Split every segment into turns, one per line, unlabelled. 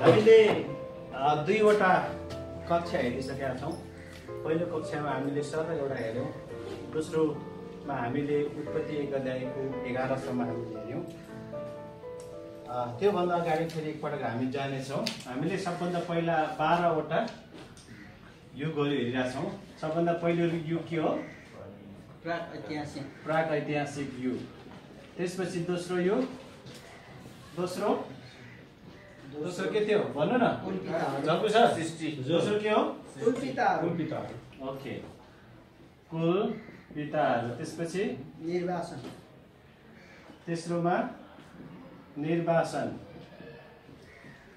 हामीले दुईवटा कक्षा हेरिसकेका छौँ। पहिलो कक्षामा हामीले सधैँ एउटा हेऱ्यौँ दोस्रोमा हामीले उत्पत्ति एक अध्यायको एघारसम्म हामीले हेऱ्यौँ। त्योभन्दा अगाडि फेरि एकपटक हामी जानेछौँ। हामीले सबभन्दा पहिला बाह्रवटा युगहरू हेरिरहेछौँ। सबभन्दा पहिलो युग के हो?
प्राग ऐतिहासिक।
प्राग ऐतिहासिक युग। त्यसपछि दोस्रो युग दोस्रो दोस्रो के थियो? भन्नु न। जग्गु सर दोस्रो के हो?
कुलपिताहरू
ओके। कुल पिताहरू त्यसपछि?
निर्वासन।
तेस्रोमा? निर्वासन।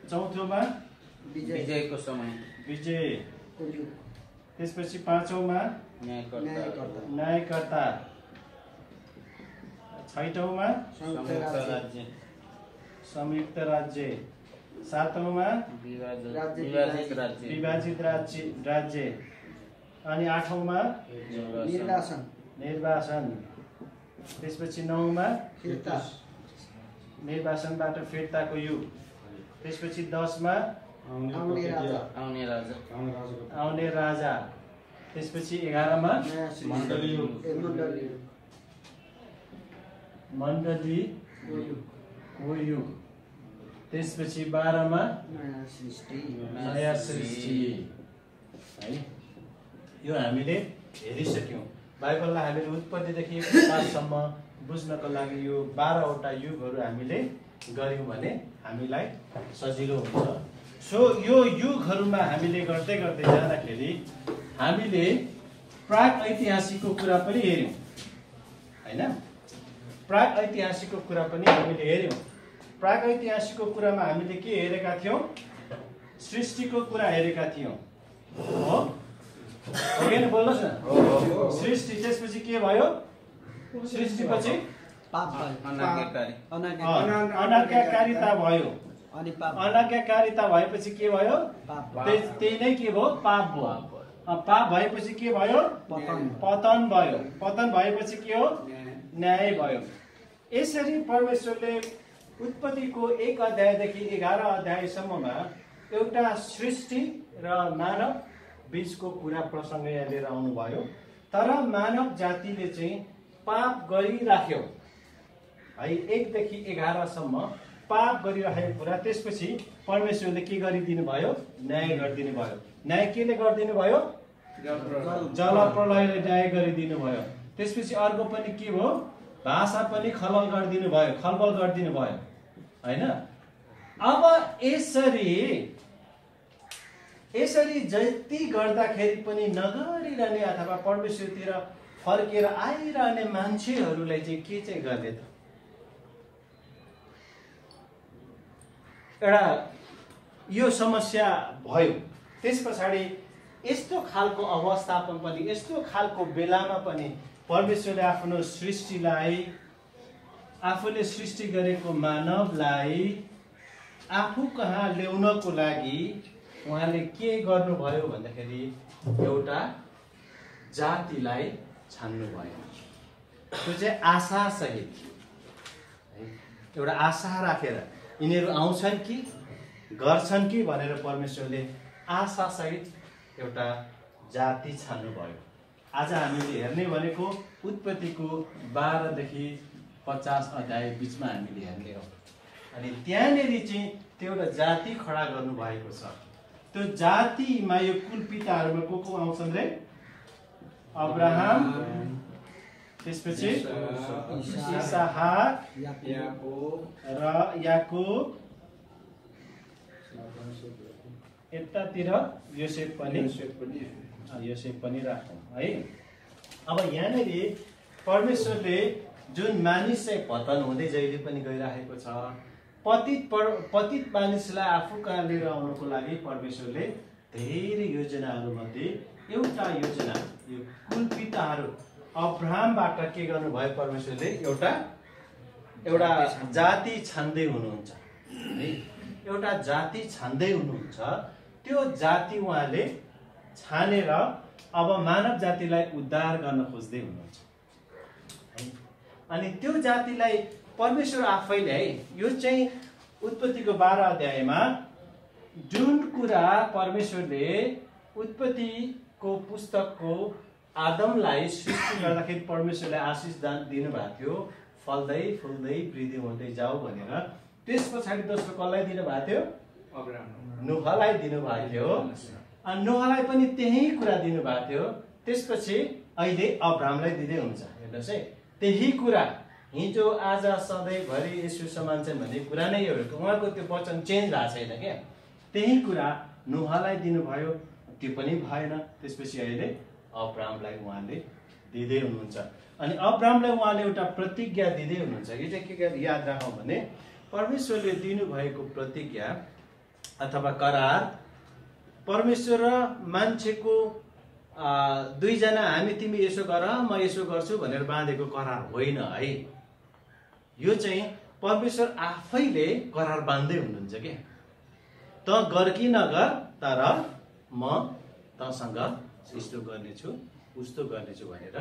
चौथोमा?
विजय।
विजयको समय।
विजय। त्यसपछि पाँचौँमा?
न्यायकर्ता।
न्यायकर्ता।
न्यायकर्ता। छैटौँमा?
संयुक्त राज्य।
संयुक्त राज्य। सातौँमा?
विभाजित राज्य।
विभाजित राज्य राज्य। अनि आठौँमा?
निर्वासन।
निर्वासन।
निर्वासन। त्यसपछि नौमा?
फिर्ता।
निर्वासनबाट फिर्ताको युग त्यसपछि दसमा?
आउने राजा।
आउने राजा।
आउने राजा। त्यसपछि एघारमा।
मण्डली।
मण्डली।
को युग त्यसपछि बाह्रमा
नयाँ सृष्टि
है? यो हामीले हेरिसक्यौँ। बाइबललाई हामीले उत्पत्तिदेखि प्रकाशसम्म बुझ्नको लागि यो बाह्रवटा युगहरू हामीले गऱ्यौँ भने हामीलाई सजिलो हुन्छ। सो यो युगहरूमा हामीले गर्दै गर्दै जाँदाखेरि हामीले प्राग ऐतिहासिकको कुरा पनि हेऱ्यौँ। होइन? प्राग ऐतिहासिकको कुरा पनि हामीले हेऱ्यौँ। प्राग ऐतिहासिकको कुरामा हामीले के हेरेका थियौँ? सृष्टिको कुरा हेरेका थियौँ। हो? होइन? बोल्नुहोस् न। सृष्टि त्यसपछि के भयो? सृष्टिपछि? अनाज्ञाकारिता भयो।
अनि पाप
अनाज्ञाकारिता भएपछि के भयो? त्यही नै के भयो? पाप भयो। अ, पाप भएपछि के भयो?
पतन
पतन भयो। पतन भएपछि के हो? न्याय भयो। यसरी परमेश्वरले उत्पत्तिको एक अध्यायदेखि एघार अध्यायसम्ममा एउटा सृष्टि र मानव बिचको कुरा प्रसङ्ग यहाँ लिएर आउनुभयो। तर मानव जातिले चाहिँ पाप गरिराख्यो। है एकदेखि एघारसम्म पाप गरिराखेको कुरा। त्यसपछि परमेश्वरले के गरिदिनु भयो न्याय गरिदिनु भयो न्याय केले गरिदिनु भयो जल प्रलयले न्याय गरिदिनु भयो त्यसपछि अर्को पनि के भयो भाषा पनि खलल गरिदिनु भयो खलबल गरिदिनु भयो होइन? अब यसरी यसरी जति गर्दाखेरि पनि नगरिरहने अथवा परमेश्वरतिर फर्केर आइरहने मान्छेहरूलाई चाहिँ के चाहिँ गर्ने त? एउटा यो समस्या भयो। त्यस पछाडि यस्तो खालको अवस्थापन पनि यस्तो खालको बेलामा पनि परमेश्वरले आफ्नो सृष्टिलाई आफूले सृष्टि गरेको मानवलाई आफू कहाँ ल्याउनको लागि उहाँले के गर्नुभयो भन्दाखेरि एउटा जातिलाई छान्नुभयो। त्यो चाहिँ आशासहित। है, एउटा आशा राखेर यिनीहरू आउँछन् कि गर्छन् कि भनेर परमेश्वरले आशासहित एउटा जाति छान्नुभयो। आज हामीले हेर्ने भनेको उत्पत्तिको बाह्रदेखि पचास अध्याय बिचमा हामीले हेर्ने हो। अनि त्यहाँनिर चाहिँ त्यो एउटा जाति खडा गर्नुभएको छ। त्यो जातिमा यो कुलपिताहरूमा को को आउँछन् रे? अब्राहम त्यसपछि र याकुब यतातिर योसेफ पनि। अँ, योसेफ पनि राखौँ है? अब यहाँनिर परमेश्वरले जुन मानिस चाहिँ पतन हुँदै जहिले पनि गइराखेको छ पतित पर पतित मानिसलाई आफू कहाँ लिएर आउनको लागि परमेश्वरले धेरै योजनाहरूमध्ये एउटा योजना यो कुलपिताहरू अब्राहमबाट के गर्नुभयो परमेश्वरले? एउटा एउटा जाति छान्दै हुनुहुन्छ है? एउटा जाति छान्दै हुनुहुन्छ त्यो जाति उहाँले छानेर अब मानव जातिलाई उद्धार गर्न खोज्दै हुनुहुन्छ। है। अनि त्यो जातिलाई परमेश्वर आफैले है यो चाहिँ उत्पत्तिको बाह्र अध्यायमा जुन कुरा परमेश्वरले उत्पत्तिको पुस्तकको आदमलाई सृष्टि गर्दाखेरि परमेश्वरले आशिष दान दिनुभएको थियो फल्दै फुल्दै वृद्धि हुँदै जाऊ भनेर त्यस पछाडि दोस्रो कसलाई दिनुभएको थियो? नुहलाई दिनुभएको थियो। नुहलाई पनि त्यही कुरा दिनुभएको थियो। त्यसपछि अहिले अब्रामलाई दिँदै हुन्छ। हेर्नुहोस् है। त्यही कुरा। हिजो आज सधैँभरि यसो समान चाहिँ भन्ने कुरा नै हो उहाँको त्यो वचन चेन्ज भएको छैन क्या। त्यही कुरा नुहालाई दिनुभयो। त्यो पनि भएन। त्यसपछि अहिले अब्रामलाई उहाँले दिँदै हुनुहुन्छ। अनि अब्रामलाई उहाँले एउटा प्रतिज्ञा दिँदै हुनुहुन्छ। यो चाहिँ के याद राखौँ भने परमेश्वरले दिनुभएको प्रतिज्ञा अथवा करार परमेश्वर र मान्छेको दुईजना हामी तिमी यसो गर म यसो गर्छु भनेर बाँधेको करार होइन है। यो चाहिँ परमेश्वर आफैले करार बाँध्दै हुनुहुन्छ क्या त गर कि नगर तर म तसँग यस्तो गर्नेछु उस्तो गर्नेछु भनेर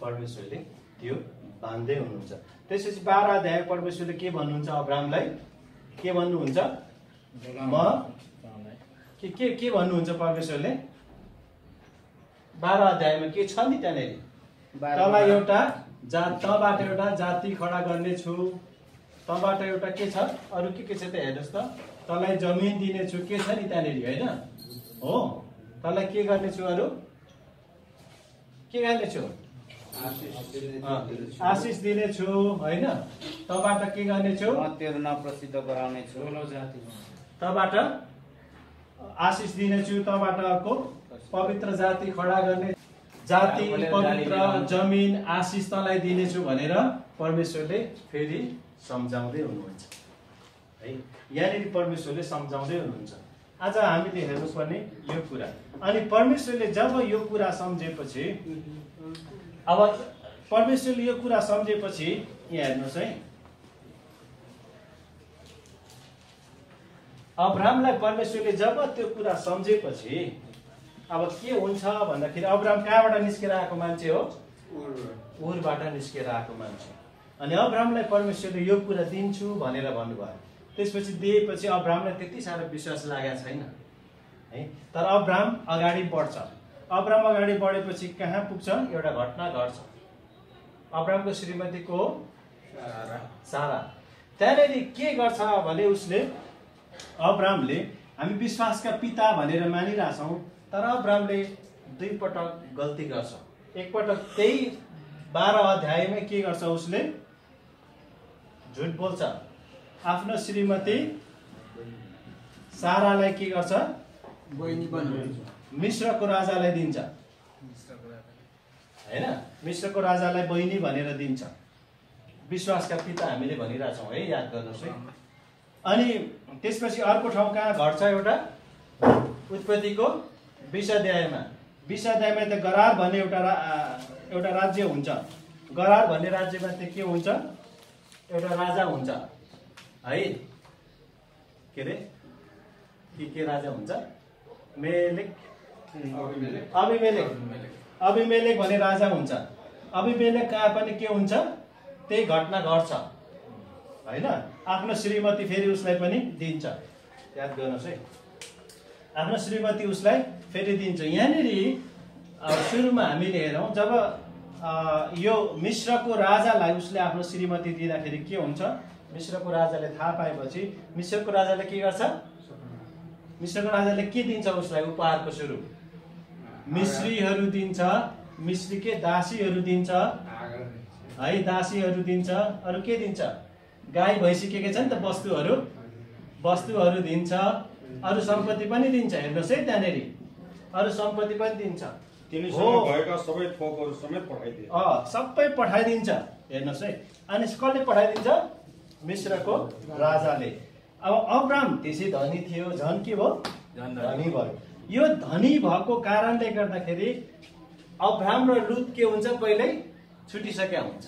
परमेश्वरले त्यो बाँध्दै हुनुहुन्छ। त्यसपछि बाह्र अध्याय परमेश्वरले के भन्नुहुन्छ अब्रामलाई के भन्नुहुन्छ? म के के के भन्नुहुन्छ परमेश्वरले? बाह्र अध्यायमा के छ नि त्यहाँनिर? तँलाई एउटा जात तँबाट एउटा जाति खडा गर्नेछु। तँबाट एउटा के छ? अरू के के छ त हेर्नुहोस् त। तँलाई जमिन दिनेछु। के छ नि त्यहाँनिर होइन? हो? तँलाई के गर्नेछु अरू? के गर्नेछु? आशिष दिनेछु। होइन? तँबाट के गर्नेछु?
तेरो नाम प्रसिद्ध गराउने छु
तँबाट आशिष दिनेछु तँबाट अर्को पवित्र जाति खडा गर्ने जाति पवित्र जमिन आशिष तँलाई दिनेछु भनेर परमेश्वरले फेरि सम्झाउँदै हुनुहुन्छ। है यहाँनिर परमेश्वरले सम्झाउँदै हुनुहुन्छ। आज हामीले हेर्नुपर्ने यो कुरा। अनि परमेश्वरले जब यो कुरा सम्झेपछि अब परमेश्वरले यो कुरा सम्झेपछि यहाँ हेर्नुहोस् है। अब्रामलाई परमेश्वरले जब त्यो कुरा सम्झेपछि अब के हुन्छ भन्दाखेरि अब्राम कहाँबाट निस्केर आएको मान्छे हो? उरबाट निस्केर आएको मान्छे। अनि अब्रामलाई परमेश्वरले यो कुरा दिन्छु भनेर भन्नुभयो। त्यसपछि दिएपछि अब्रामलाई त्यति साह्रो विश्वास लागेको छैन। है? तर अब्राम अगाडि बढ्छ। अब्राम अगाडि बढेपछि कहाँ पुग्छ? एउटा घटना घट्छ। अब्रामको श्रीमतीको सारा। त्यहाँनिर के गर्छ भने उसले अब्रामले हामी विश्वासका पिता भनेर मानिरहेछौँ तर अब्रामले दुई पटक गल्ती गर्छ। एकपटक त्यही बाह्र अध्यायमै के गर्छ उसले? झुट बोल्छ। आफ्नो श्रीमती सारालाई के गर्छ? मिश्रको राजालाई दिन्छ। होइन? मिश्रको राजालाई बहिनी भनेर दिन्छ। विश्वासका पिता हामीले भनिरहेछौँ है याद गर्नुहोस् है। अनि त्यसपछि अर्को ठाउँ कहाँ घट्छ एउटा उत्पत्तिको बिस अध्यायमा त गरार भन्ने एउटा रा एउटा राज्य हुन्छ। गरार भन्ने राज्यमा चाहिँ के हुन्छ? एउटा राजा हुन्छ। है? के अरे के के राजा हुन्छ? मेलेक। अभिमेलेक। अभिमेलेक भन्ने राजा हुन्छ। अभिमेलेक कहाँ पनि के हुन्छ? त्यही घटना घट्छ। होइन? आफ्नो श्रीमती फेरि उसलाई पनि दिन्छ। याद गर्नुहोस् है। आफ्नो श्रीमती उसलाई फेरि दिन्छ। यहाँनिर सुरुमा हामीले हेरौँ जब यो मिश्रको राजालाई उसले आफ्नो श्रीमती दिँदाखेरि के हुन्छ? मिश्रको राजाले थाहा पाएपछि मिश्रको राजाले के गर्छ? मिश्रको राजाले के दिन्छ उसलाई उपहारको स्वरूप मिश्रीहरू दिन्छ। मिश्रीके दासीहरू दिन्छ। है दासीहरू दिन्छ। अरू के दिन्छ? गाई भैँसी के के छ नि त वस्तुहरू? वस्तुहरू दिन्छ। अरू सम्पत्ति पनि दिन्छ। हेर्नुहोस् है त्यहाँनिर। अरू सम्पत्ति पनि दिन्छ।
सबै
पठाइदिन्छ। हेर्नुहोस् है। अनि कसले पठाइदिन्छ? मिश्रको राजाले। अब अब्राम त्यसै धनी थियो। झन् के भयो?
झन्
धनी भयो। यो धनी भएको कारणले गर्दाखेरि अब्राम र लुत के हुन्छ? पहिल्यै छुटिसकेका हुन्छ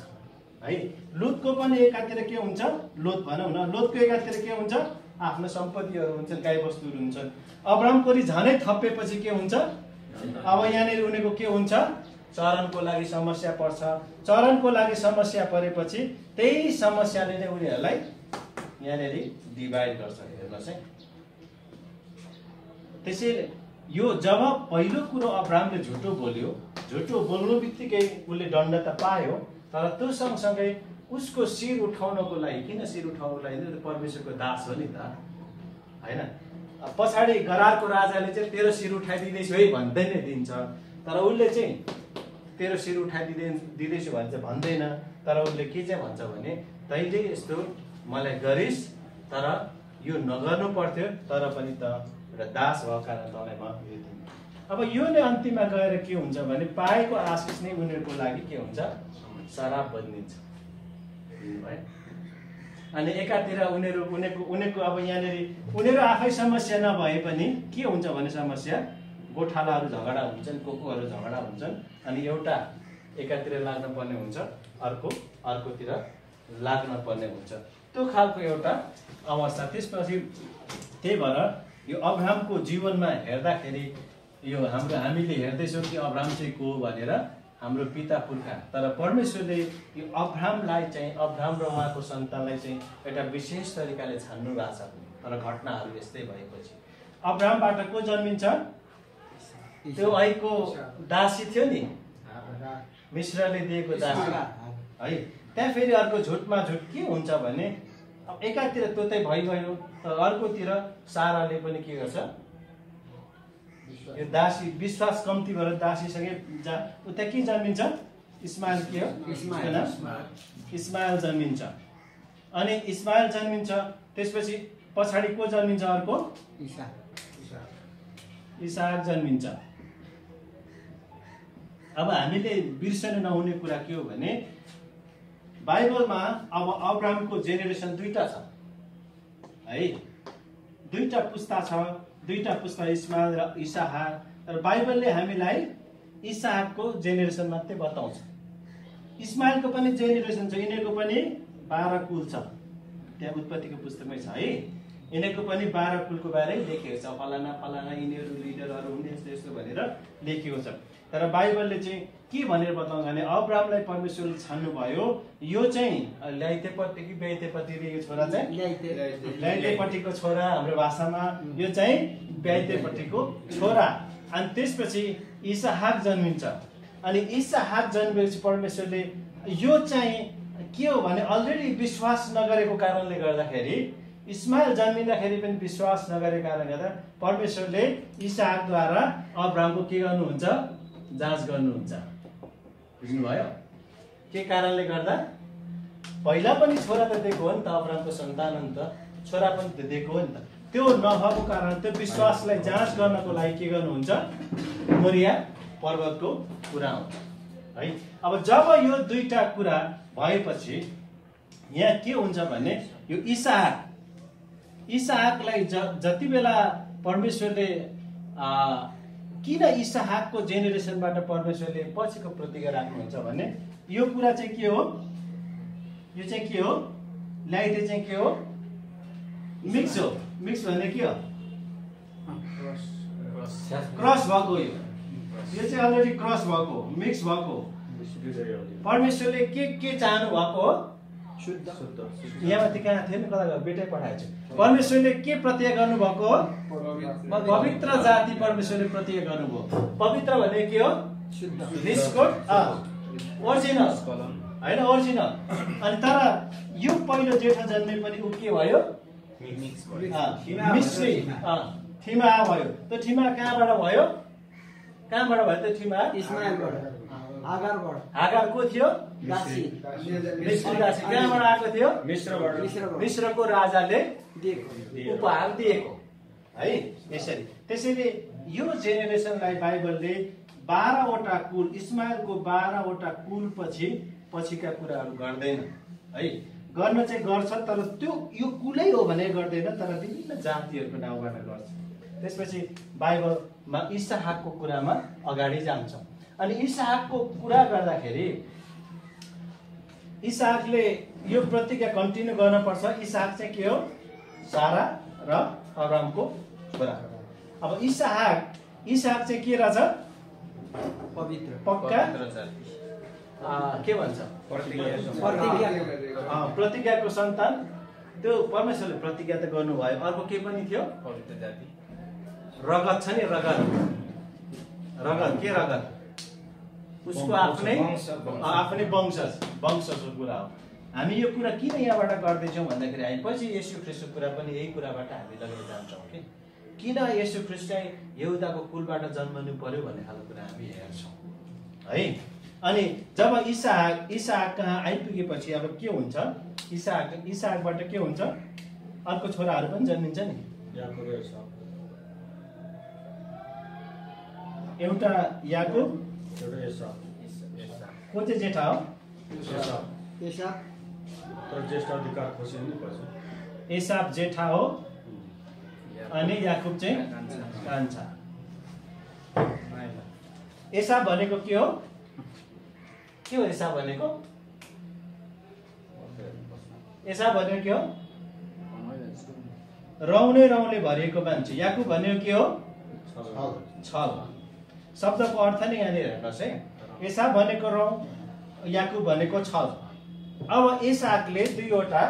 है? लुतको पनि एकातिर के हुन्छ? लोत भनौँ न लोतको एकातिर के हुन्छ? आफ्नो सम्पत्तिहरू हुन्छन् गाई बस्तुहरू हुन्छन् अब्रामको नि झनै थपेपछि के हुन्छ? अब यहाँनिर उनीहरूको के हुन्छ? चरणको लागि समस्या पर्छ। चरणको लागि समस्या परेपछि त्यही समस्याले नै उनीहरूलाई यहाँनिर डिभाइड गर्छ। हेर्नुहोस् है। त्यसैले यो जब पहिलो कुरो अब्रामले झुटो बोल्यो झुटो बोल्नु बित्तिकै उसले दण्ड त पायो तर त्यो सँगसँगै उसको शिर उठाउनको लागि किन शिर उठाउनको लागि परमेश्वरको दास हो नि त? होइन? पछाडि गरारको राजाले चाहिँ तेरो शिर उठाइदिँदैछु है भन्दै नै दिन्छ। तर उसले चाहिँ तेरो शिर उठाइदिँदै दिँदैछु भने चाहिँ भन्दैन। तर उसले के चाहिँ भन्छ भने तैँले यस्तो मलाई गरिस् तर यो नगर्नु पर्थ्यो तर पनि त एउटा दास भएको कारण तँलाई म यो दिएँ अब यो नै अन्तिममा गएर के हुन्छ भने पाएको आशिष नै उनीहरूको लागि के हुन्छ? शराब बनिदिन्छ है? अनि एकातिर उनीहरू उनीहरूको उनीहरूको अब यहाँनिर उनीहरू आफै समस्या नभए पनि के हुन्छ भने समस्या? गोठालाहरू झगडा हुन्छन् को कोहरू झगडा हुन्छन् अनि एउटा एकातिर लाग्न पर्ने हुन्छ अर्को अर्कोतिर लाग्न पर्ने हुन्छ। त्यो खालको एउटा अवस्था। त्यसपछि त्यही भएर यो अब्राहमको जीवनमा हेर्दाखेरि यो हाम्रो हामीले हेर्दैछौँ कि अब्राहम चाहिँ को भनेर हाम्रो पिता पुर्खा। तर परमेश्वरले यो अब्राहमलाई चाहिँ अब्राहम र उहाँको सन्तानलाई चाहिँ एउटा विशेष तरिकाले छान्नु भएको छ तर घटनाहरू यस्तै भएपछि। अब्राहमबाट को जन्मिन्छ? त्यो अहिको दासी थियो नि। मिश्रले दिएको दासी। है? त्यहाँ फेरि अर्को झुटमा झुट के हुन्छ भने अब एकातिर चाहिँ भइगयो तर अर्कोतिर साराले पनि के गर्छ? यो दासी विश्वास कम्ती भएर दासीसँगै जा उता के जन्मिन्छ? इस्माइल के हो?
इस्माइल।
जन्मिन्छ। अनि इस्माइल जन्मिन्छ त्यसपछि पछाडि को जन्मिन्छ अर्को? इसाक। जन्मिन्छ। अब हामीले बिर्सनु नहुने कुरा के हो भने बाइबलमा अब अब्राहमको जेनेरेसन दुईटा छ। है दुईटा पुस्ता छ। दुईटा पुस्ता इस्माइल र इसाहा। तर बाइबलले हामीलाई इसाहको जेनेरेसन मात्रै बताउँछ। इस्माइलको पनि जेनेरेसन छ यिनीहरूको पनि बाह्र कुल छ। त्यहाँ उत्पत्तिको पुस्तकमै छ है? यिनीहरूको पनि बाह्र कुलको बारे लेखेको छ। फलाना फलाना यिनीहरू लिडरहरू हुने यस्तो यस्तो भनेर लेखेको छ। तर बाइबलले चाहिँ के भनेर बताउँछ भने अब्रामलाई परमेश्वरले छान्नुभयो यो चाहिँ ल्याइतेपट्टि कि बेइतेपट्टि यो छोरा चाहिँ
ल्याइते
ल्याइतेपट्टिको छोरा हाम्रो भाषामा यो चाहिँ ब्याइतेपट्टिको छोरा। अनि त्यसपछि इसाहाक जन्मिन्छ। अनि इसाहाक जन्मेपछि परमेश्वरले यो चाहिँ के हो भने अलरेडी विश्वास नगरेको कारणले गर्दाखेरि इस्माइल जन्मिँदाखेरि पनि विश्वास नगरेको कारणले गर्दा परमेश्वरले इसाहाकद्वारा अब्रामको के गर्नुहुन्छ? जाँच गर्नुहुन्छ। बुझ्नुभयो? के कारणले गर्दा? पहिला पनि छोरा त दिएको हो नि त अब्रामको सन्तान हो नि त। छोरा पनि त दिएको हो नि त। त्यो नभएको कारण त्यो विश्वासलाई जाँच गर्नको लागि के गर्नुहुन्छ? मोरिया पर्वतको कुरा हुन्छ है? अब जब यो दुईटा कुरा भएपछि यहाँ के हुन्छ भने यो इसाहक इसाहकलाई ज जति बेला परमेश्वरले किन इसाहकको जेनेरेसनबाट परमेश्वरले पछिको प्रतिज्ञा राख्नुहुन्छ भने यो कुरा चाहिँ के हो? यो चाहिँ के हो? ल्याइटे चाहिँ के हो? मिक्स हो। मिक्स भने के हो? क्रस भएको यो। यो चाहिँ अलरेडी क्रस भएको मिक्स भएको परमेश्वरले के के चाहनु भएको हो?
शुद्ध।
यहाँ माथि कहाँ थियो नि कता बेटै पठाएको छु परमेश्वरले के प्रतिज्ञा गर्नुभएको? हो पवित्र जाति परमेश्वरले प्रतिज्ञा गर्नुभयो। पवित्र भने के हो? निष्कोट ओरिजिनल होइन ओरिजिनल अनि तर यो पहिलो जेठा जन्मे पनि ऊ के भयो? मिश्री। थिमा भयो। त्यो थिमा कहाँबाट भयो? कहाँबाट भयो त्यो थिमा?
इस्माइलबाट।
हागार को थियो? कहाँबाट आएको मिश्रको राजाले उपहार दिएको। है? यसरी। त्यसैले यो जेनेरेसनलाई बाइबलले बाह्रवटा कुल इस्माइलको बाह्रवटा कुल पछि पछिका कुराहरू गर्दैन। है? गर्न चाहिँ गर्छ तर त्यो यो कुलै हो भने गर्दैन तर विभिन्न जातिहरूको नाउँबाट गर्छ। त्यसपछि बाइबलमा इसाहाकको कुरामा अगाडि जान्छ। अनि इसाहाकको कुरा गर्दाखेरि इसाकले यो प्रतिज्ञा कन्टिन्यू गर्न पर्छ। इसाक चाहिँ के हो? सारा र अब्रामको छोरा अब इसाहाक इसाक चाहिँ के रहेछ?
पवित्र।
पक्का? आ, के भन्छ? प्रतिज्ञाको सन्तान। त्यो परमेश्वरले प्रतिज्ञा त गर्नुभयो। अर्को के पनि थियो? रगत छ नि रगत। रगत के रगत? उसको आफ्नै। आफ्नै वंशज वंशजको कुरा हो। हामी यो कुरा किन यहाँबाट गर्दैछौँ भन्दाखेरि हामी पछि यसु ख्रिस्टको कुरा पनि यही कुराबाट हामी लगेर जान्छौँ कि किन यसु ख्रिस्ट चाहिँ यहुदाको कुलबाट जन्मनु पर्यो भन्ने खालको कुरा हामी हेर्छौँ है? अनि जब इसाक इसाक कहाँ आइपुगेपछि अब के हुन्छ? इसाक इसाकबाट के हुन्छ? अर्को छोराहरू पनि जन्मिन्छ नि। एउटा याकुब
एउटा एसाव।
को चाहिँ जेठा हो
तर ज्येष्ठ अधिकार खोसे नि पछि
एसाप जेठा हो अनि याकुब चाहिँ कान्छा एसाप भनेको के हो के हो एसाप भनेको एसाप भनेको के हो रौने रौले भरिएको मान्छे याकुब भनेको के हो छल शब्दको अर्थ नै यहाँनिर हेर्नुहोस् है। एसा भनेको रौँ याकुब भनेको छल अब एसाकले दुईवटा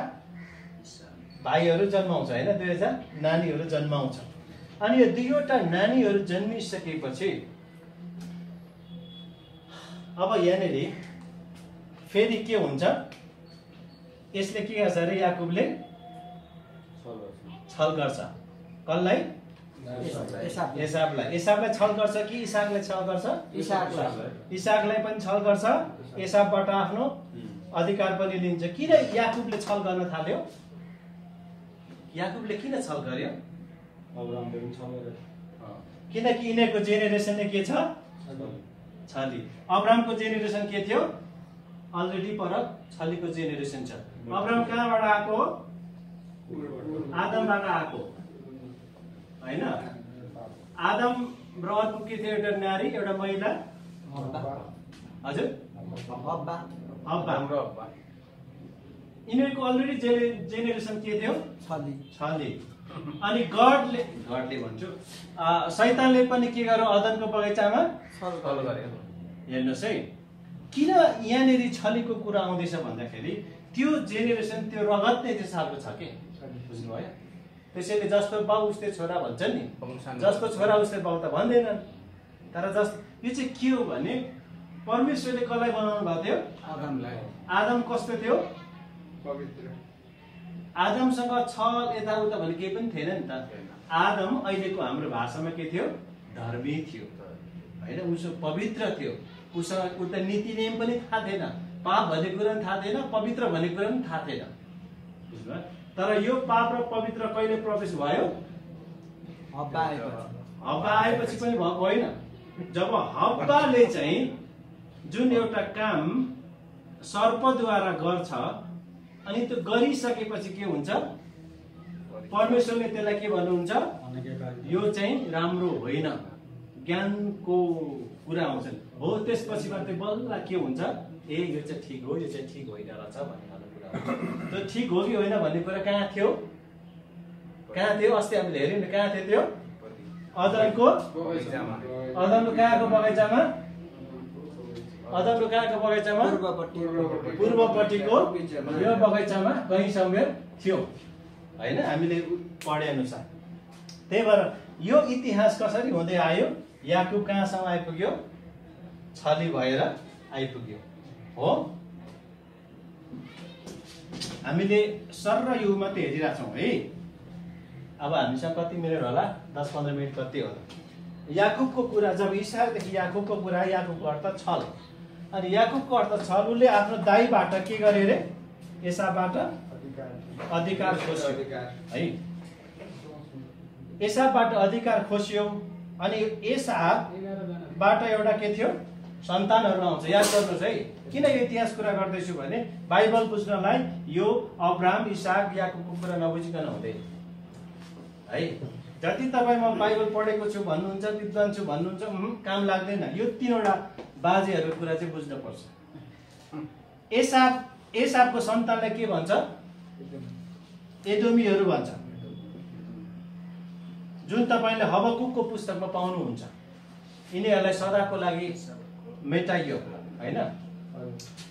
भाइहरू जन्माउँछ होइन? दुईवटा नानीहरू जन्माउँछ। अनि यो दुईवटा नानीहरू जन्मिसकेपछि अब यहाँनिर फेरि के हुन्छ? यसले के गर्छ अरे याकुबले? छल गर्छ। कसलाई? एसाबलाई एसाबलाई छल गर्छ कि इसाकलाई छल गर्छ?
इसाकलाई।
इसाकलाई। पनि छल गर्छ। एसाबबाट आफ्नो अधिकार पनि लिन्छ। किन याकुबले छल गर्न थाल्यो? याकुबले किन छल गर्यो। किनकि यिनीहरूको जेनेरेसन नै के छ? छली। अब्रामको जेनेरेसन के थियो? अलरेडी पर छलीको जेनेरेसन छ। अब्राम कहाँबाट आएको? हो आदमबाट आएको। होइन? आदम र अर्को के थियो एउटा नारी एउटा महिला? हजुर? यिनीहरूको अलरेडी जेने जेनेरेसन के थियो?
छली।
छले। अनि गडले गडले भन्छु। अ, शैतानले पनि के गर्यो अदनको बगैँचामा? हेर्नुहोस् है। किन यहाँनिर छलीको कुरा आउँदैछ भन्दाखेरि त्यो जेनेरेसन त्यो रगत नै त्यस खालको छ कि? बुझ्नुभयो? त्यसैले जस्तो बाउ उस्तै छोरा भन्छन् नि जसको छोरा उस्तै बाउ त भन्दैनन् तर जस यो चाहिँ के हो भने परमेश्वरले कसलाई बनाउनु भएको थियो?
आदमलाई।
आदम कस्तो थियो?
पवित्र।
आदमसँग छल यताउता भन्ने केही पनि थिएन नि त। आदम अहिलेको हाम्रो भाषामा के थियो? धर्मी थियो। होइन उसो पवित्र थियो। उसँग उता नीति नियम पनि थाहा थिएन। पाप भन्ने कुरा पनि थाहा थिएन पवित्र भन्ने कुरा पनि थाहा थिएन। बुझ्नुभयो? तर यो पाप र पवित्र कहिले प्रवेश भयो?
हब्बा आएपछि।
पनि भएको होइन। जब हप्पाले चाहिँ जुन एउटा काम सर्पद्वारा गर्छ अनि त्यो गरिसकेपछि के हुन्छ? परमेश्वरले त्यसलाई के भन्नुहुन्छ। यो चाहिँ राम्रो होइन। ज्ञानको कुरा आउँछ। हो त्यसपछि मात्रै बल्ल के हुन्छ? ए यो चाहिँ ठिक हो यो चाहिँ ठिक होइन रहेछ हुन्छ त्यो ठिक हो कि होइन भन्ने कुरा कहाँ थियो? कहाँ थियो? अस्ति हामीले हेऱ्यौँ नि कहाँ थियो त्यो? अदनको अदनको कहाँको बगैँचामा? अदनको कहाँको बगैँचामा?
पूर्वपट्टि
पूर्वपट्टिको यो बगैँचामा कहीँ समेत थियो। होइन? हामीले पढे अनुसार। त्यही भएर यो इतिहास कसरी हुँदै आयो? याकुब कहाँसम्म आइपुग्यो? छली भएर आइपुग्यो। हो? हामीले सर र यु मात्रै हेरिरहेछौँ है। अब हामीसँग कति मिनट होला? दस पन्ध्र मिनट कति होला? याकुबको कुरा जब इसाकदेखि याकुबको कुरा याकुबको अर्थ छल। अनि याकुबको अर्थ छल उसले आफ्नो दाईबाट के गरे अरे एसाबाट अधिकार खोस्यो। है। एसाबाट अधिकार खोस्यो। अनि एसाबाट एउटा के थियो? सन्तानहरू आउँछ। याद गर्नुहोस् है किन यो इतिहास कुरा गर्दैछु भने बाइबल बुझ्नलाई यो अब्राम इसाक याकुबको कुरा नबुझिकन हुँदैन है जति तपाईँ म बाइबल पढेको छु भन्नुहुन्छ विद्वान छु भन्नुहुन्छ काम लाग्दैन। यो तिनवटा बाजेहरूको कुरा चाहिँ बुझ्नुपर्छ। एसाप एसापको सन्तानलाई के भन्छ? एदोमीहरू भन्छ। जुन तपाईँले हबकुकको पुस्तकमा पाउनुहुन्छ। यिनीहरूलाई सदाको लागि मेटाइयो होइन?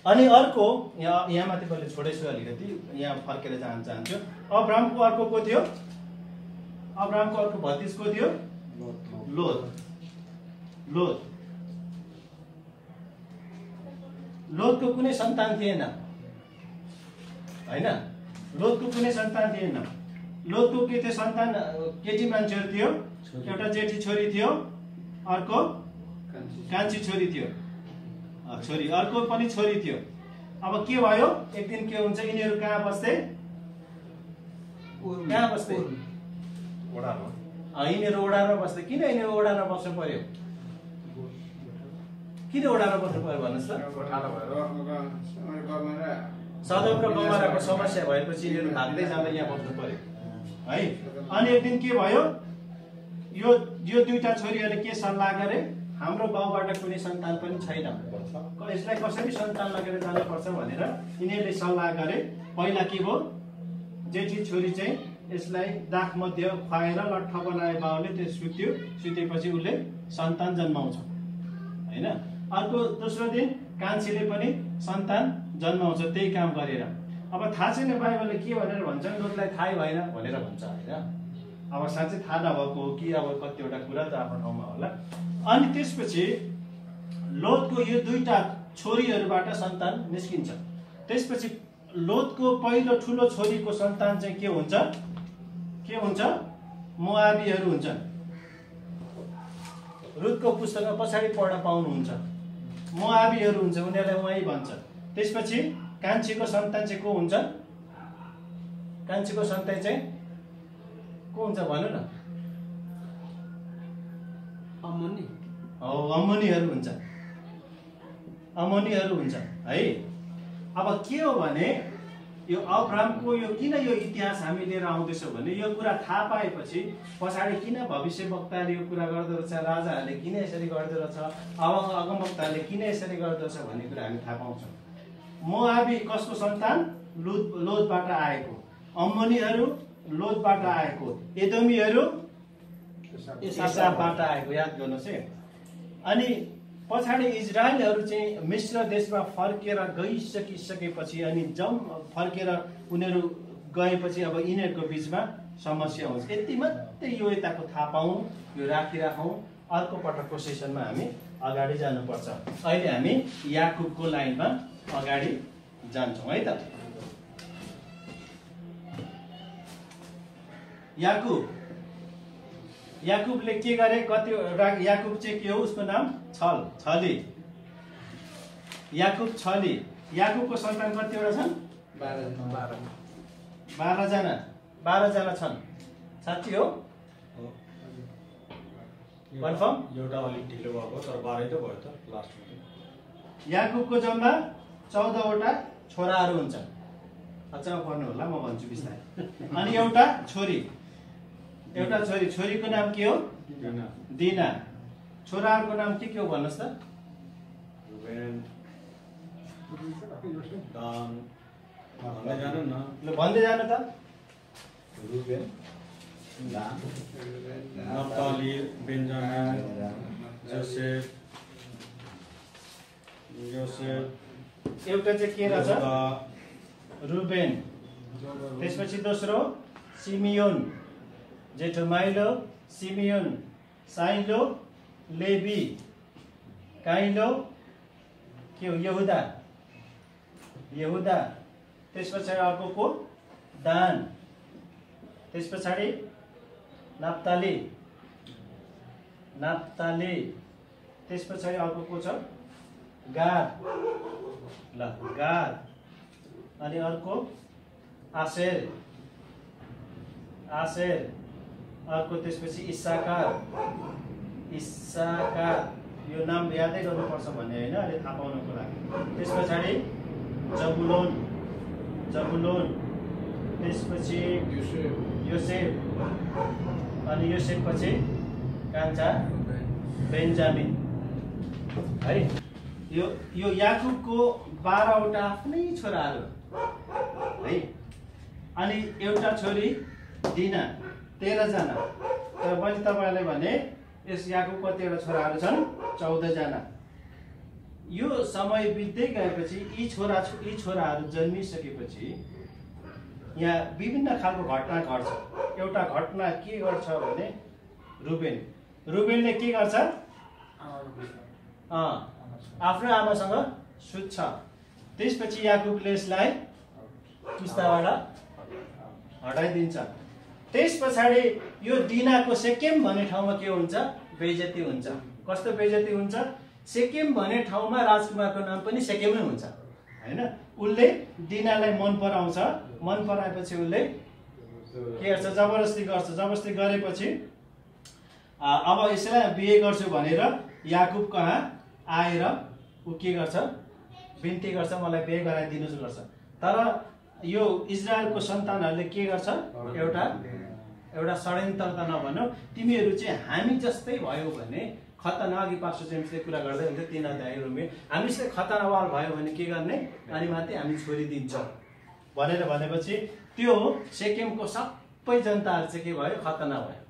अनि अर्को यहाँ यहाँ माथि मैले छोडेछु अलिकति यहाँ फर्केर जान चाहन्छु। अब्रामको अर्को को थियो? अब्रामको अर्को भतिज को थियो? लोद लोद लोदको कुनै सन्तान थिएन। होइन? लोदको कुनै सन्तान थिएन। लोदको के थियो? सन्तान केटी मान्छेहरू थियो। एउटा जेठी छोरी थियो। अर्को? कान्छी छोरी थियो। छोरी। अर्को पनि छोरी थियो। अब के भयो? एक दिन के हुन्छ? यिनीहरू कहाँ बस्थे? कहाँ बस्थे? यिनीहरू ओडारमा बस्थे। किन यिनीहरू ओडामा बस्नु पर्यो? किन ओडामा बस्नु पर्यो भन्नुहोस् त। सदब र गमराको समस्या भएपछि यिनीहरू भाग्दै जाँदा यहाँ बस्नु पर्यो। है? अनि एक दिन के भयो? यो यो दुईटा छोरीहरूले के सल्लाह गरे? हाम्रो बाउबाट कुनै सन्तान पनि छैन। यसलाई कसरी सन्तान लगेर जानुपर्छ भनेर यिनीहरूले सल्लाह गरे। पहिला के भयो जेठी छोरी चाहिँ यसलाई दाख मध्य खुवाएर लट्ठ बनाए बाउले त्यो सुत्यो। सुतेपछि उसले सन्तान जन्माउँछ। होइन? अर्को दोस्रो दिन कान्छीले पनि सन्तान जन्माउँछ त्यही काम गरेर। अब थाहा छैन बाइबलले के भनेर भन्छन् लोकलाई थाहै भएन भनेर भन्छ होइन? अब साँच्चै थाहा नभएको हो कि अब कतिवटा कुरा त आफ्नो ठाउँमा होला। अनि त्यसपछि लोतको यो दुईटा छोरीहरूबाट सन्तान निस्किन्छ। त्यसपछि लोतको पहिलो ठुलो छोरीको सन्तान चाहिँ के हुन्छ? के हुन्छ? मोआबीहरू हुन्छन्। रुदको पुस्तकमा पछाडि पढ्न पाउनुहुन्छ। मोआबीहरू हुन्छ उनीहरूलाई उहाँ भन्छ। त्यसपछि कान्छीको सन्तान चाहिँ को हुन्छ? कान्छीको सन्तान चाहिँ को हुन्छ भन्नु न?
अमुनि।
अमोनीहरू हुन्छ। अमोनीहरू हुन्छ है? अब के हो भने यो अब्रामको यो किन यो इतिहास हामी लिएर आउँदैछौँ भने यो कुरा थाहा पाएपछि पछाडि किन भविष्यवक्ताले यो कुरा गर्दो रहेछ राजाहरूले किन यसरी गर्दो रहेछ अब अगमवक्ताहरूले किन यसरी गर्दो रहेछ भन्ने कुरा हामी थाहा पाउँछौँ। मोआबी कसको सन्तान? लोद लोदबाट आएको। अम्मनीहरू लोदबाट आएको। एदोमीहरू एसाबाट आएको याद गर्नुहोस् है। अनि पछाडि इजरायलहरू चाहिँ मिश्र देशमा फर्केर गइसकिसकेपछि अनि जम फर्केर उनीहरू गएपछि अब यिनीहरूको बिचमा समस्या हुन्छ। यति मात्रै यो यताको थाहा पाउँ यो राखिराखौँ। अर्को पटकको सेसनमा हामी अगाडि जानुपर्छ। अहिले हामी याकुबको लाइनमा अगाडि जान्छौँ है त? याकुब याकुबले के गरे कति याकुब चाहिँ के हो उसको नाम छल छली। याकुब छली। याकुबको सन्तान कतिवटा छन्? बाह्रजना। बाह्रजना। छन्। साँच्ची हो? Confirm?
एउटा अलिक ढिलो भएको तर बाह्रै त भयो त लास्टमा।
याकुबको जम्मा चौधवटा छोराहरू हुन्छन्। अचम्म पर्नु होला म भन्छु बिस्तारै। अनि एउटा छोरी। एउटा छोरी छोरीको नाम के हो?
दिना।
दिना। छोराहरूको नाम के के हो भन्नुहोस् त?
भन्दै जानु
त।
Naphtali Benjamin Joseph.
एउटा चाहिँ के रहेछ? रुबेन। त्यसपछि दोस्रो सिमियोन। माइलो सिमियोन साइलो लेबी काइलो के हो यहुदा। यहुदा। त्यस पछाडि अर्को को? दान। त्यस पछाडि नाप्ताली। नाप्ताली। त्यस पछाडि अर्को को छ? गाद। ल गाद। अनि अर्को आसेर आसेर अर्को त्यसपछि इस्साकार इस्साकार यो नाम यादै गर्नुपर्छ भन्ने होइन अहिले थाहा पाउनको लागि त्यस पछाडि जबुलोन जबुलोन त्यसपछि योसेफ अनि योसेफ पछि कान्छा बेन्जामिन है यो यो याकुबको बाह्रवटा आफ्नै छोराहरू है अनि एउटा छोरी दिना तेह्रजना। तर मैले तपाईँलाई भने यस याकुब कतिवटा छोराहरू छन् चौधजना। यो समय बित्दै गएपछि यी छोरा यी छोराहरू जन्मिसकेपछि यहाँ विभिन्न खालको घटना घट्छ। एउटा घटना के गर्छ भने रुबेन। रुबेलले के गर्छ? आफ्नो आमासँग सुत्छ। त्यसपछि याकुबले यसलाई पुस्ताबाट हटाइदिन्छ। त्यस पछाडि यो दिनाको सेकेम भन्ने ठाउँमा के हुन्छ? बेइज्जती हुन्छ। कस्तो बेइज्जती हुन्छ? सेकेम भन्ने ठाउँमा राजकुमारको नाम पनि सेकेमै हुन्छ होइन? उसले दिनालाई मन पराउँछ। मन पराएपछि उसले के गर्छ? जबरजस्ती गर्छ। जबरजस्ती गरेपछि अब यसलाई बिहे गर्छु भनेर याकुब कहाँ आएर ऊ के गर्छ? बिन्ती गर्छ मलाई बिहे गराइदिनुहोस् गर्छ। तर यो इजरायलको सन्तानहरूले के गर्छ? एउटा एउटा षड्यन्त्र त नभनौँ। तिमीहरू चाहिँ हामी जस्तै भयो भने खतना अघि पास्टर जेम्सले कुरा गर्दै हुन्थ्यो तिन अध्याय रुमे हामी जस्तै खतनावाल भयो भने के गर्ने? अनि मात्रै हामी छोरी दिन्छौँ भनेर भनेपछि त्यो सेकेमको सबै जनताहरू चाहिँ के भयो? खतना भयो।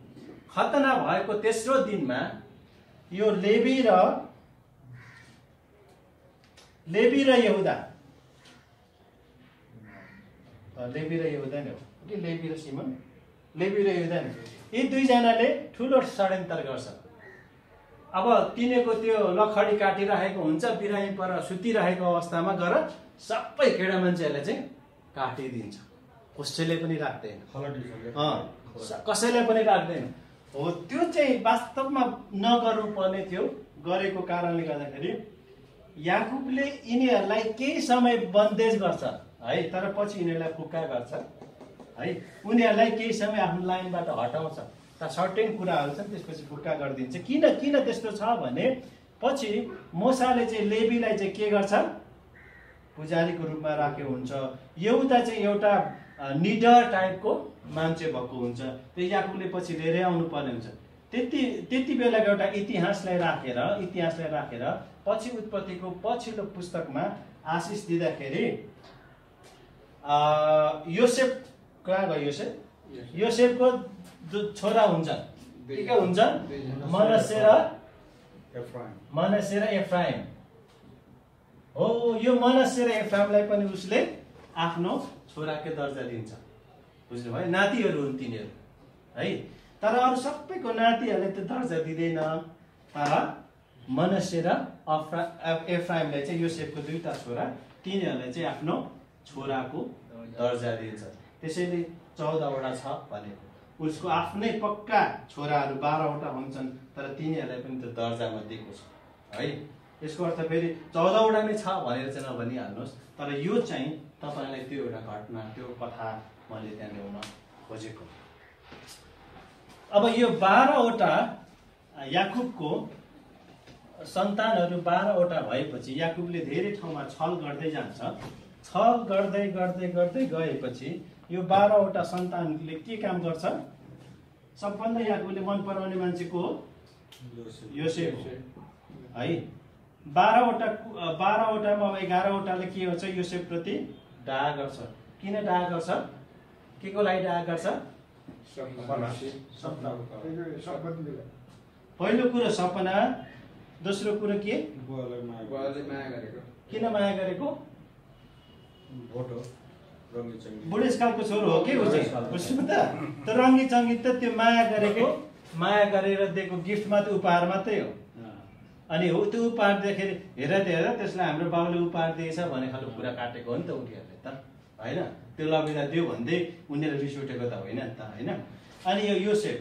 खतना भएको तेस्रो दिनमा यो लेबी र लेबी र यहुदा। लेबी र यहुदा नै हो। कि लेबी र सिमन। लेबी र यहुदा नै। यी दुईजनाले ठुलो षड्यन्त्र गर्छ। अब तिनीहरूको त्यो लखडी काटिराखेको हुन्छ बिरामी पर सुतिरहेको अवस्थामा गएर सबै केटा मान्छेहरूलाई चाहिँ काटिदिन्छ। कसैले पनि राख्दैन। कसैलाई पनि राख्दैन। हो त्यो चाहिँ वास्तवमा नगर्नु पर्ने थियो। गरेको कारणले गर्दाखेरि याकुबले यिनीहरूलाई केही समय बन्देज गर्छ है तर पछि यिनीहरूलाई फुक्का गर्छ। है। उनीहरूलाई केही समय आफ्नो लाइनबाट हटाउँछ। त सर्टेन कुराहरू छन् त्यसपछि फुक्का गरिदिन्छ। किन किन त्यस्तो छ भने पछि मोसाले चाहिँ लेबीलाई चाहिँ के गर्छ? पुजारीको रूपमा राखेको हुन्छ। एउटा चाहिँ एउटा निडर टाइपको मान्छे भएको हुन्छ। त्यो याकुबले पछि लिएरै आउनु पर्ने हुन्छ। त्यति त्यति बेलाको एउटा इतिहासलाई राखेर इतिहासलाई राखेर पछि उत्पत्तिको पछिल्लो पुस्तकमा आशिष दिँदाखेरि योसेफ कहाँ गयो योसेफ? योसेफको जो छोरा हुन्छ। के के हुन्छ? मनसे र मनसे र एफ्राइम। हो यो मनस्य र एफ्रामलाई पनि उसले आफ्नो छोराकै दर्जा दिन्छ। बुझ्नुभयो? नातिहरू हुन् तिनीहरू। है? तर अरू सबैको नातिहरूले त्यो दर्जा दिँदैन। तर मनस्य र अफ्रा एफ्राइमलाई चाहिँ योसेफको दुईवटा छोरा तिनीहरूलाई चाहिँ आफ्नो छोराको दर्जा दिन्छ। त्यसैले चौधवटा छ भनेको। उसको आफ्नै पक्का छोराहरू बाह्रवटा हुन्छन् तर तिनीहरूलाई पनि त्यो दर्जामा दिएको छ है? यसको अर्थ फेरि चौधवटा नै छ भनेर चाहिँ नभनिहाल्नुहोस् तर यो चाहिँ तपाईँलाई त्यो एउटा घटना त्यो कथा मैले त्यहाँ ल्याउन खोजेको। अब यो बाह्रवटा याकुबको सन्तानहरू बाह्रवटा भएपछि याकुबले धेरै ठाउँमा छल गर्दै जान्छ। छल गर्दै गर्दै गर्दै गएपछि यो बाह्रवटा सन्तानले के काम गर्छ? सबभन्दा याकुबले मन पराउने मान्छे को हो। योसेफ। हो? है बाह्रवटा बाह्रवटामा अब एघारवटाले के गर्छ योसेफ प्रति डाहा गर्छ। किन डाहा गर्छ? के को लागि डाहा गर्छ? पहिलो कुरो सपना दोस्रो कुरो के? किन माया गरेको?
भोटो चङ्गी
बुढेसकालको छोरो हो कि बुझ्नु त त्यो रङ्गी चङ्गी त त्यो माया गरेको माया गरेर दिएको गिफ्ट मात्रै उपहार मात्रै हो। अनि हो त्यो उपहार देखेर हेर हेर त्यसलाई हाम्रो बाबुले उपहार दिएछ भन्ने खालको कुरा काटेको हो नि त उनीहरूले त। होइन? त्यो लगेर दियो भन्दै उनीहरूले रिस उठेको त होइन नि त होइन? अनि यो योसेफ।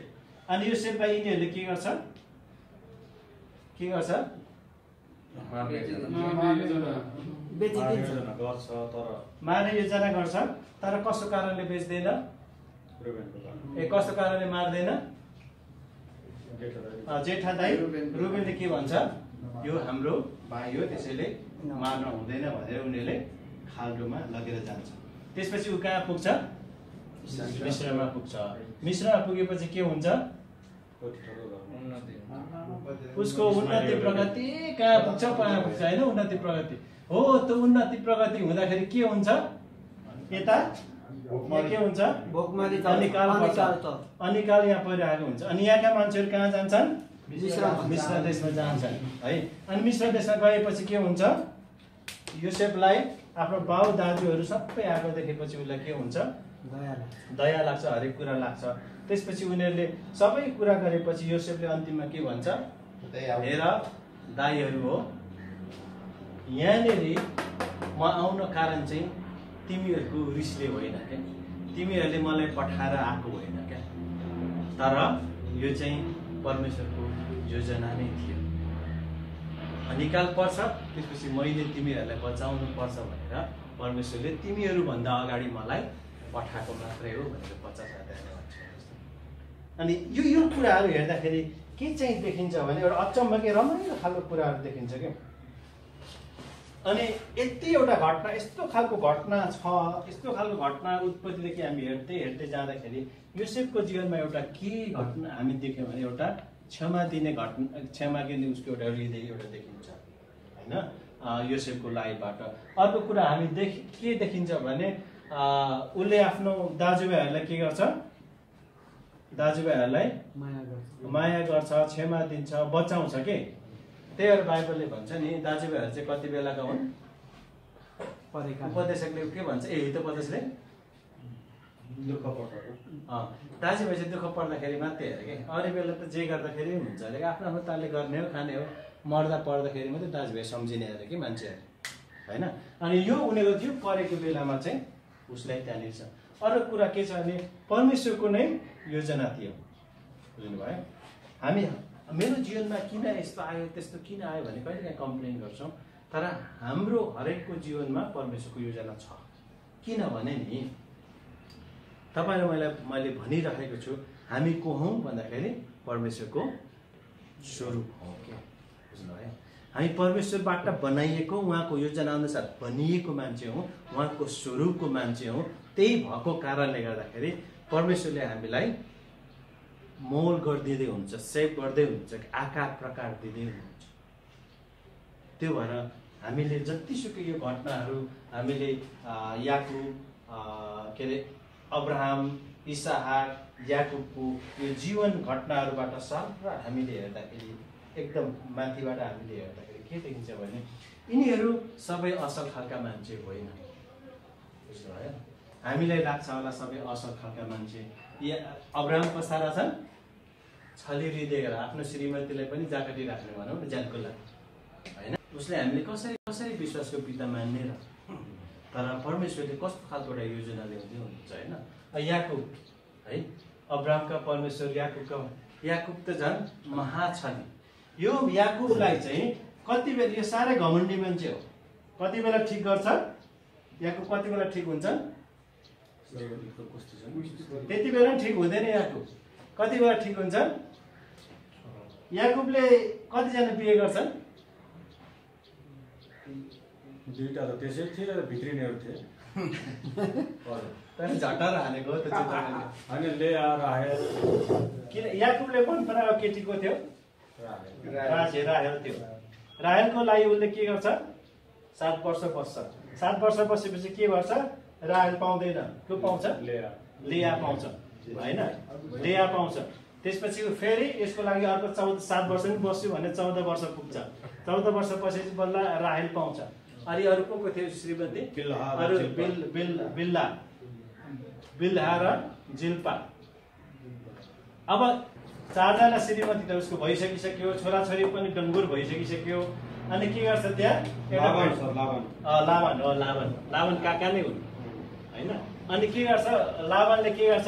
अनि योसेफलाई यिनीहरूले के गर्छ? के गर्छ?
बेचिदिन्छ।
आयोजना गर्छ तर
मार्ने योजना गर्छ तर कस्तो कारणले बेच्दैन? ए कस्तो कारणले मार्दैन?
जेठा
दाई रुबेनले के भन्छ? यो हाम्रो भाइ हो त्यसैले मार्न हुँदैन भनेर उनीहरूले खाल्डोमा लगेर जान्छ। त्यसपछि ऊ कहाँ पुग्छ? मिश्रमा। पुग्छ। मिश्रमा पुगेपछि के हुन्छ। उसको उन्नति प्रगति कहाँ पुग्छ? कहाँ पुग्छ? होइन उन्नति प्रगति। हो त्यो उन्नति प्रगति हुँदाखेरि के हुन्छ? यता? के हुन्छ? अनिकाल यहाँ परिरहेको हुन्छ। अनि यहाँका मान्छेहरू कहाँ जान्छन्?
मिश्र
देशमा जान्छन् है? अनि मिश्र देशमा गएपछि के हुन्छ? योसेफलाई आफ्नो बाउ दाजुहरू सबै आएको देखेपछि उसलाई के हुन्छ?
दया लाग्छ।
दया लाग्छ हरेक कुरा लाग्छ। त्यसपछि उनीहरूले सबै कुरा गरेपछि योसेफले अन्तिममा के भन्छ? हेर दाईहरू हो यहाँनिर म आउन कारण चाहिँ तिमीहरूको रिसले होइन क्या। तिमीहरूले मलाई पठाएर आएको होइन क्या। तर यो चाहिँ परमेश्वरको योजना नै थियो। निकाल पर्छ त्यसपछि मैले तिमीहरूलाई बचाउनु पर्छ भनेर परमेश्वरले तिमीहरूभन्दा अगाडि मलाई पठाएको मात्रै हो भनेर पचास भन्छ अनि यो यो कुराहरू हेर्दाखेरि के चाहिँ देखिन्छ भने एउटा अचम्मकै रमाइलो खालको कुराहरू देखिन्छ क्या। अनि यति एउटा घटना यस्तो खालको घटना छ यस्तो खालको घटना उत्पत्तिदेखि हामी हेर्दै हेर्दै जाँदाखेरि योसेफको जीवनमा एउटा के घटना हामी देख्यौँ भने एउटा क्षमा दिने घटना क्षमा दिने उसको एउटा हृदय एउटा देखिन्छ होइन? योसेफको लाइफबाट। अर्को कुरा हामी देख के देखिन्छ भने उसले आफ्नो दाजुभाइहरूलाई के गर्छ? दाजुभाइहरूलाई
माया गर्छ।
माया गर्छ क्षमा दिन्छ बचाउँछ के? त्यही भएर बाइबलले भन्छ नि दाजुभाइहरू चाहिँ कति बेलाका हुन्?
परेका
उपदेशकले के भन्छ? ए हित उपदेशले
दुःख
दाजुभाइ चाहिँ दुःख पर्दाखेरि मात्रै हेरे कि? अरू बेला त जे गर्दाखेरि पनि हुन्छ अरे आफ्नो आफ्नो तालले गर्ने हो खाने हो मर्दा पर्दाखेरि मात्रै दाजुभाइ सम्झिने अरे कि मान्छेहरू? होइन? अनि यो उनीहरू थियो परेको बेलामा चाहिँ उसलाई त्यहाँनिर छ। अरू कुरा के छ भने परमेश्वरको नै योजना थियो। बुझ्नुभयो? हामी मेरो जीवनमा किन यस्तो आयो त्यस्तो किन आयो भने कहिले काहीँ कम्प्लेन गर्छौँ तर हाम्रो हरेकको जीवनमा परमेश्वरको योजना छ। किनभने नि तपाईँलाई मैले मैले भनिरहेको छु हामी को हौँ भन्दाखेरि परमेश्वरको स्वरूप हौँ। क्या बुझ्नुभयो? हामी परमेश्वरबाट बनाइएको उहाँको योजना अनुसार बनिएको मान्छे हौँ उहाँको स्वरूपको मान्छे हौँ। त्यही भएको कारणले गर्दाखेरि परमेश्वरले हामीलाई मोल गरिदिँदै हुन्छ सेभ गर्दै हुन्छ आकार प्रकार दिँदै हुनुहुन्छ त्यो भएर हामीले जतिसुकै यो घटनाहरू हामीले अँ, के अरे अब्राहम इसाहाक याकुबको यो जीवन घटनाहरूबाट सारा हामीले हेर्दाखेरि एकदम माथिबाट हामीले हेर्दाखेरि के देखिन्छ भने यिनीहरू सबै असल खालका मान्छे होइन। बुझ्नुभयो? हामीलाई लाग्छ होला सबै असल खालका मान्छे। या अब्राहमको सारा छन् छली हृदय आफ्नो श्रीमतीलाई पनि जाकटी राख्ने भनौँ न ज्यानको लागि। होइन? उसले हामीले कसरी कसरी विश्वासको पिता मान्ने र तर परमेश्वरले कस्तो खालको एउटा योजना ल्याउँदै हुनुहुन्छ होइन? याकुब है? अब्राहमका परमेश्वर याकुबका याकुब त झन् महाछली। यो याकुबलाई चाहिँ कति बेला यो साह्रै घमण्डी मान्छे हो। कति बेला ठिक गर्छ? याकुब कति बेला ठिक हुन्छ? त्यति बेला पनि ठिक हुँदैन याकुब। कति बेला ठिक हुन्छ? याकुबले कतिजना बिहे गर्छन्?
दुईवटा त त्यसै थिए र भित्रिनेहरू थिए।
झटार हालेको
होइन ले आएर आएर
किन याकुबले मन पराएको केटीको थियो? राजे। राहेल थियो। राहेलको लागि उसले के गर्छ? सात वर्ष बस्छ। सात वर्ष बसेपछि के गर्छ? राहेल पाउँदैन। को पाउँछ?
ले
लेया पाउँछ। होइन लेया पाउँछ त्यसपछि ऊ फेरि यसको लागि अर्को चौध सात वर्ष पनि बस्छु भने चौध वर्ष पुग्छ। चौध वर्ष पछि बल्ल राहेल पाउँछ। अनि अरू को को थियो श्रीमती? अरू
जिल्पा।
बिल बिल बिल्ला। बिल्हा र जिल्पा। अब चारजना श्रीमती त उसको भइसकिसक्यो छोराछोरी पनि डङ्गुर भइसकिसक्यो। अनि के गर्छ त्यहाँ?
लाभान
हो लाभान। लाभान काका नै हुन्। होइन? अनि के गर्छ? लाभानले के गर्छ?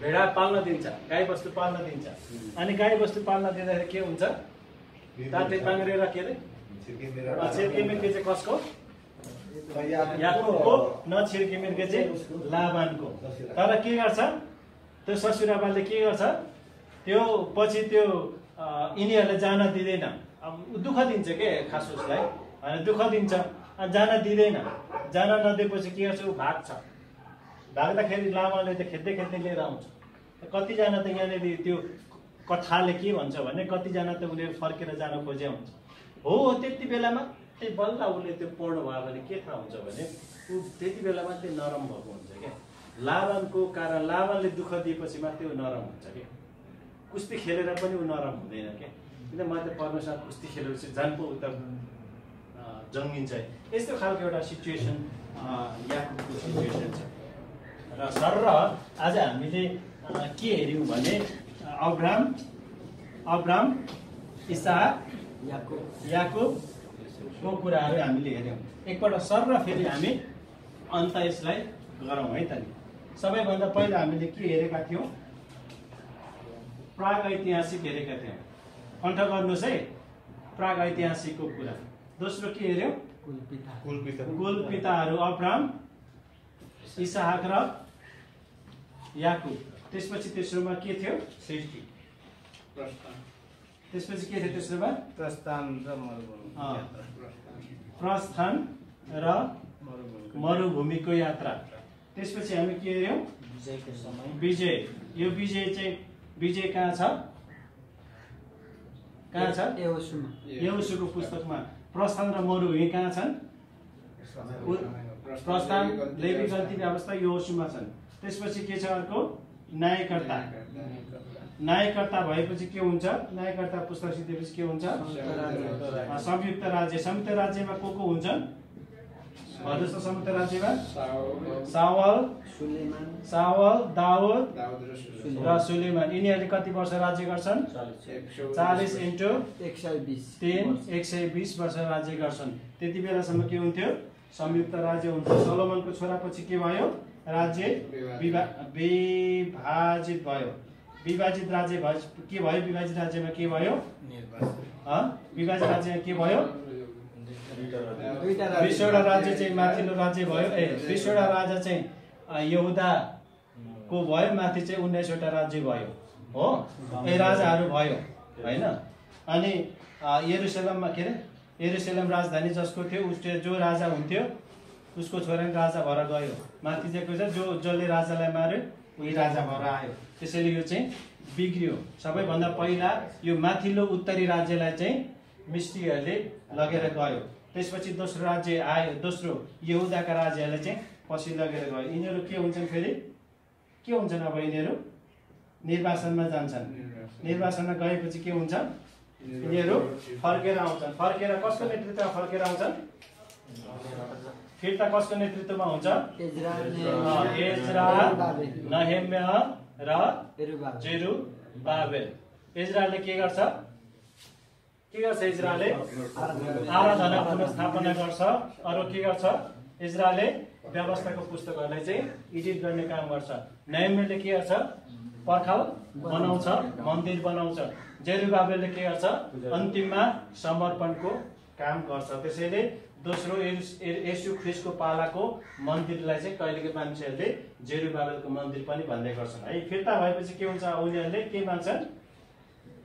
भेडा पाल्न दिन्छ गाई बस्तु पाल्न दिन्छ। अनि गाई बस्तु पाल्न दिँदाखेरि के हुन्छ? ताते पाङ्रेर के अरे? छिर्किमिर्की चाहिँ कसको? याकुबको न छिर्किमिर्की चाहिँ लाभानको। तर के गर्छ? त्यो ससुराबाले के गर्छ? त्यो पछि त्यो अँ, यिनीहरूलाई जान दिँदैन। अब दुःख दिन्छ के खास उसलाई होइन दुःख दिन्छ। अनि जान दिँदैन। जान नदिएपछि के गर्छ? ऊ भाग्छ। भाग्दाखेरि लामाले त खेद्दै खेद्दै लिएर आउँछ। कतिजना त यहाँनिर त्यो कथाले के भन्छ भने कतिजना त उसले फर्केर जान खोज्या हुन्छ। हो त्यति बेला मात्रै बल्ल उसले त्यो पढ्नु भयो भने के थाहा हुन्छ भने ऊ त्यति बेला मात्रै नरम भएको हुन्छ क्या। लाभनको कारण लाभनले दुःख दिएपछि मात्रै ऊ नरम हुन्छ क्या। कुस्ती खेलेर पनि ऊ नरम हुँदैन क्या। किन मैले त परमेश्वर कुस्ती खेलेपछि पो उता जङ्गिन्छ यस्तो खालको एउटा सिचुएसन याकुबको सिचुएसन छ। र सर र आज हामीले के हेऱ्यौँ भने अब्राम अब्राम इसाक
याकुब।
याकुबको कुराहरू हामीले हेऱ्यौँ। एकपल्ट सर र फेरि हामी अन्त यसलाई गरौँ है त नि। सबैभन्दा पहिला हामीले के हेरेका थियौँ? प्राग ऐतिहासिक हेरेका थियौँ। कण्ठ गर्नुहोस् है। प्राग ऐतिहासिकको कुरा। दोस्रो के हेऱ्यौँ?
कुल पिता
कुल पिताहरू अब्राम इसाहक र याकुब त्यसपछि तेस्रोमा के थियो?
सृष्टि।
त्यसपछि के थियो तेस्रोमा?
प्रस्थान र।
प्रस्थान र
मरुभूमिको
यात्रा। त्यसपछि हामी के हेऱ्यौँ?
विजयको समय।
विजय। यो विजय चाहिँ विजय कहाँ छ? कहाँ छ? यहोशुको पुस्तकमा। प्रस्थान र मरुभूमि कहाँ छन्? प्रस्थान लेबी गन्ती अवस्था यहोशुमा छन्। त्यसपछि के छ अर्को? न्यायकर्ता। न्यायकर्ता भएपछि के हुन्छ? न्यायकर्ता पुस्तक सिद्धेपछि के हुन्छ? संयुक्त राज्य। संयुक्त राज्यमा को को हुन्छन्? भन्नुहोस् त संयुक्त राज्यमा? सावल।
सुलेमान।
सावल दाउद। र सुलेमान। यिनीहरूले कति वर्ष राज्य गर्छन्? चालिस इन्टु
एक सय बिस।
तिन एक सय बिस वर्ष राज्य गर्छन्। त्यति बेलासम्म के हुन्थ्यो? संयुक्त राज्य हुन्थ्यो सोलोमनको छोरापछि के भयो? राज्य विभा विभाजित भयो। विभाजित राज्य भए के भयो? विभाजित राज्यमा के भयो? विभाजित राज्यमा के भयो?
दुईटा राज्य।
बिसवटा राज्य। चाहिँ माथिल्लो राज्य भयो। ए बिसवटा राज्य चाहिँ यहुदाको भयो? माथि चाहिँ उन्नाइसवटा राज्य भयो। हो? ए राजाहरू भयो। होइन? अनि यरुसलेममा के अरे यरुसलेम राजधानी जसको थियो उसले जो राजा हुन्थ्यो उसको छोरा राजा भएर गयो। माथि चाहिँ के छ जो जसले राजालाई मार्यो उही राजा भएर आयो। त्यसैले यो चाहिँ बिग्रियो। सबैभन्दा पहिला यो माथिल्लो उत्तरी राज्यलाई चाहिँ मिस्टीहरूले लगेर गयो। त्यसपछि दोस्रो राज्य आयो दोस्रो यहुदाका राज्यहरूले चाहिँ पछि लगेर गयो। यिनीहरू के हुन्छन् फेरि? के हुन्छन् अब यिनीहरू? निर्वाचनमा जान्छन्। निर्वाचनमा गएपछि के हुन्छ? यिनीहरू फर्केर आउँछन्। फर्केर कसको नेतृत्वमा फर्केर आउँछन्? फिर्ता कसको नेतृत्वमा हुन्छ? र इजरायलले के गर्छ? के गर्छ इजरायलले आराधना पुनस्थापना गर्छ। अरू के गर्छ? इजरायलले व्यवस्थाको पुस्तकहरूलाई चाहिँ एडिट गर्ने काम गर्छ। नयमेलले के गर्छ? पर्खाल बनाउँछ मन्दिर बनाउँछ। जेरुबाबेलले के गर्छ? अन्तिममा समर्पणको काम गर्छ। त्यसैले दोस्रो यस- ख्रिस्टको पालाको मन्दिरलाई चाहिँ कहिलेको मान्छेहरूले जेरुबाबेलको मन्दिर पनि भन्ने गर्छन्। है फिर्ता भएपछि के हुन्छ? उनीहरूले के माग्छन्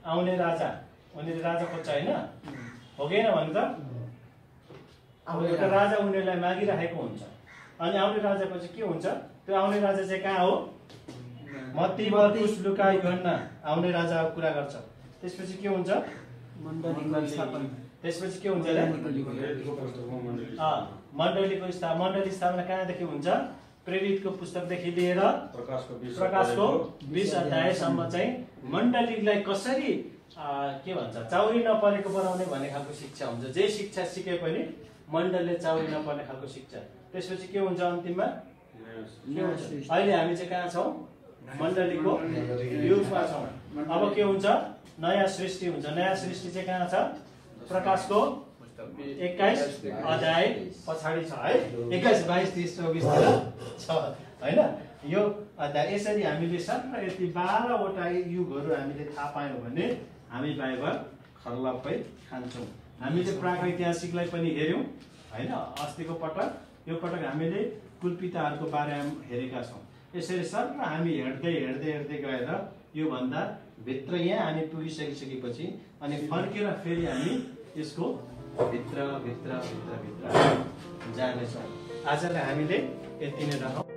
आउने राजा। उनीहरूले राजा खोज्छ होइन? हो कि भन्नु त? अब एउटा राजा उनीहरूलाई मागिराखेको हुन्छ। अनि आउने राजापछि के हुन्छ? त्यो आउने राजा चाहिँ कहाँ हो? मत्ती मर्कुस लुका योहन्ना आउने राजाको कुरा गर्छ। त्यसपछि के हुन्छ?
मण्डलीको स्थापना।
त्यसपछि के हुन्छ मण्डलीको स्था मण्डली स्थापना कहाँदेखि हुन्छ? प्रेरितको पुस्तकदेखि लिएर
प्रकाशको बिस
प्रकाशको बिस अध्यायसम्म चाहिँ मण्डलीलाई कसरी के भन्छ? चाउरी नपरेको बनाउने भन्ने खालको शिक्षा हुन्छ। जे शिक्षा सिके पनि मण्डलले चाउरी नपर्ने खालको शिक्षा। त्यसपछि के हुन्छ अन्तिममा? अहिले हामी चाहिँ कहाँ छौँ? मण्डलीको युगमा छौँ अब के हुन्छ? नयाँ सृष्टि हुन्छ। नयाँ सृष्टि चाहिँ कहाँ छ? प्रकाशको एक्काइस अध्याय पछाडि छ है? एक्काइस बाइस तिस चौबिसतिर छ होइन? यो अध्याय यसरी हामीले सर यति बाह्रवटा युगहरू हामीले थाहा पायौँ भने हामी बाइबल खर्लप्पै खान्छौँ। हामीले प्रागैतिहासिकलाई पनि हेऱ्यौँ होइन? अस्तिको पटक यो पटक हामीले कुलपिताहरूको बारेमा हेरेका छौँ। यसरी सर हामी हेर्दै हेर्दै हेर्दै गएर योभन्दा भित्र यहाँ हामी पुगिसकिसकेपछि अनि फर्केर फेरि हामी यसको भित्र भित्र भित्र भित्र जानेछौँ। आजलाई हामीले यति नै राखौँ।